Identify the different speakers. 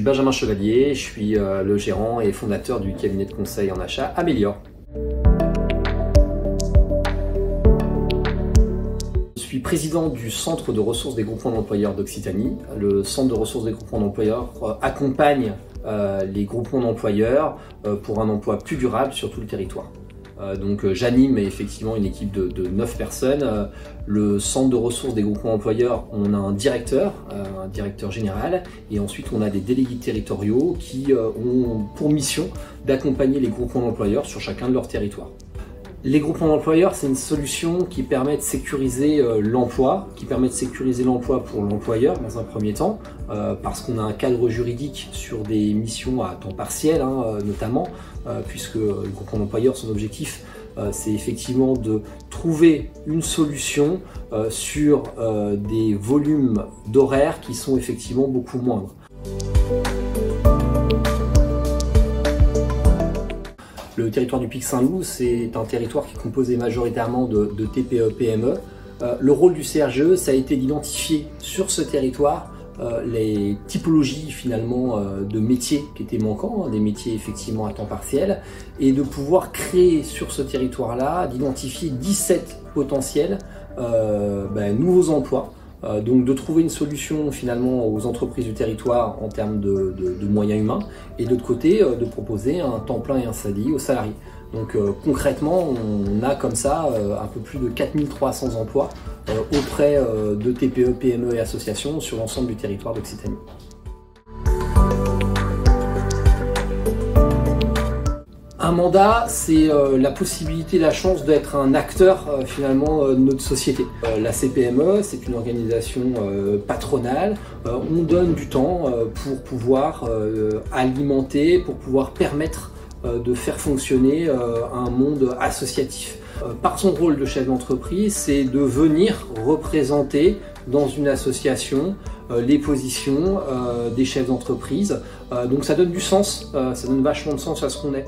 Speaker 1: Benjamin Chevalier, je suis le gérant et fondateur du cabinet de conseil en achat Améliore. Je suis président du Centre de ressources des groupements d'employeurs d'Occitanie. Le Centre de ressources des groupements d'employeurs accompagne les groupements d'employeurs pour un emploi plus durable sur tout le territoire. Euh, donc euh, j'anime effectivement une équipe de, de 9 personnes. Euh, le centre de ressources des groupements employeurs, on a un directeur, un directeur général, et ensuite on a des délégués territoriaux qui ont pour mission d'accompagner les groupements d'employeurs sur chacun de leurs territoires. Les groupements d'employeurs, c'est une solution qui permet de sécuriser l'emploi, qui permet de sécuriser l'emploi pour l'employeur dans un premier temps, parce qu'on a un cadre juridique sur des missions à temps partiel hein, notamment, euh, puisque le groupement d'employeurs, son objectif, euh, c'est effectivement de trouver une solution euh, sur des volumes d'horaires qui sont effectivement beaucoup moindres. Le territoire du Pic Saint-Loup, c'est un territoire qui est composé majoritairement de, TPE-PME. le rôle du CRGE, ça a été d'identifier sur ce territoire euh, les typologies finalement euh, de métiers qui étaient manquants, hein, des métiers effectivement à temps partiel, et de pouvoir créer sur ce territoire-là, d'identifier 17 potentiels euh, ben, nouveaux emplois. Donc de trouver une solution finalement aux entreprises du territoire en termes de, moyens humains, et de l'autre côté de proposer un temps plein et un CDI aux salariés. Donc euh, concrètement, on a comme ça euh, un peu plus de 4300 emplois euh, auprès de TPE, PME et associations sur l'ensemble du territoire d'Occitanie. Un mandat, c'est la possibilité, la chance d'être un acteur finalement de notre société. la CPME, c'est une organisation patronale. on donne du temps pour pouvoir alimenter, pour pouvoir permettre euh, de faire fonctionner euh, un monde associatif. Euh, par son rôle de chef d'entreprise, c'est de venir représenter dans une association les positions des chefs d'entreprise. donc ça donne du sens, ça donne vachement de sens à ce qu'on est.